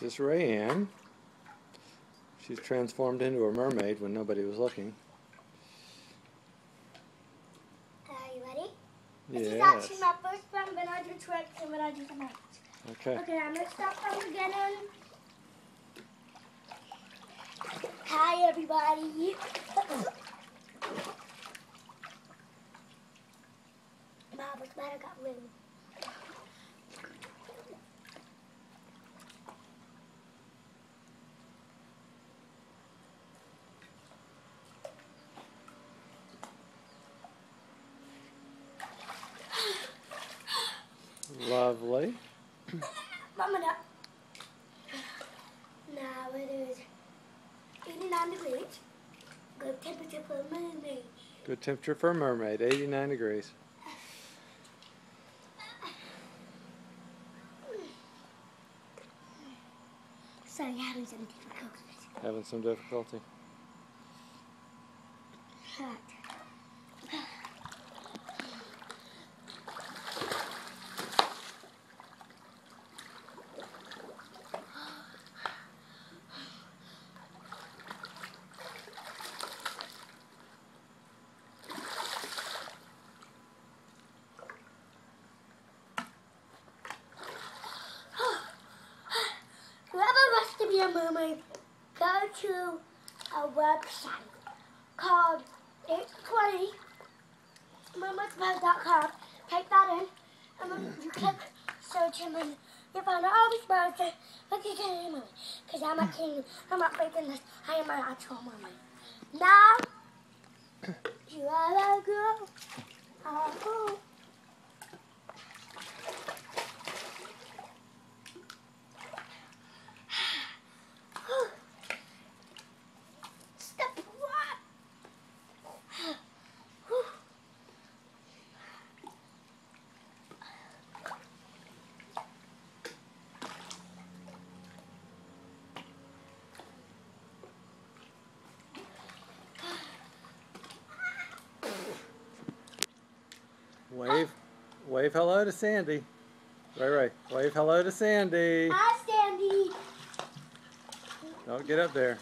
This is Rayanne. She's transformed into a mermaid when nobody was looking. Are you ready? This is actually my first one when I do tricks and when I do the magic. Okay. Okay, I'm gonna start from the beginning. Hi everybody. The matter? Got blue. Lovely. Mama, no. Now it is 89 degrees. Good temperature for a mermaid. Good temperature for a mermaid, 89 degrees. So you're having some difficulties. Having some difficulty. Right. Be a go to a website called 820 mermaidsbird.com. Type that in, and then you click search, and then you find all these birds that look at the mermaid. Because I'm a king, I'm not faking this, I am an actual mermaid. Now, you are a girl. Oh, Step one. Wave, wave hello to Sandy. Rae Rae, wave hello to Sandy. Hi, Sandy. Don't get up there.